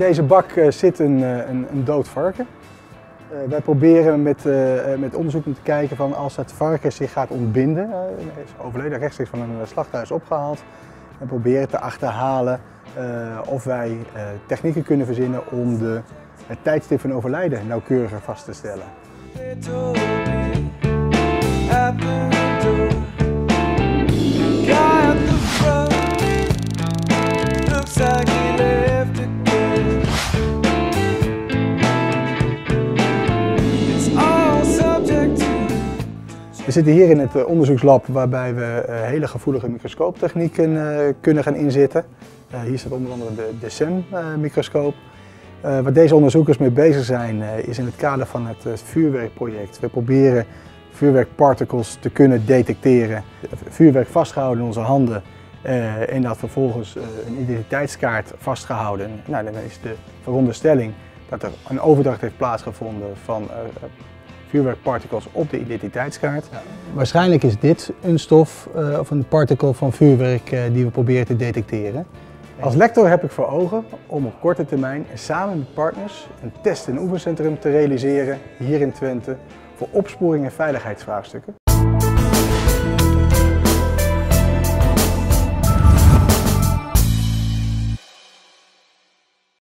deze bak eh, zit een, eh, een, een dood varken. Eh, wij proberen met, eh, met onderzoek te kijken van als het varken zich gaat ontbinden, eh, is overleden rechtstreeks van een slachthuis opgehaald, en proberen te achterhalen of wij technieken kunnen verzinnen om de, het tijdstip van overlijden nauwkeuriger vast te stellen. We zitten hier in het eh, onderzoekslab waarbij we eh, hele gevoelige microscooptechnieken eh, kunnen gaan inzetten. Hier staat onder andere de, de SEM-microscoop. waar deze onderzoekers mee bezig zijn is in het kader van het vuurwerkproject. We proberen vuurwerkparticles te kunnen detecteren. Vuurwerk vastgehouden in onze handen en dat vervolgens een identiteitskaart vastgehouden. Nou, dan is de veronderstelling dat er een overdracht heeft plaatsgevonden van vuurwerkparticles op de identiteitskaart. Waarschijnlijk is dit een stof eh, of een particle van vuurwerk eh, die we proberen te detecteren. Als lector heb ik voor ogen om op korte termijn en samen met partners een test- en oefencentrum te realiseren hier in Twente voor opsporing en veiligheidsvraagstukken.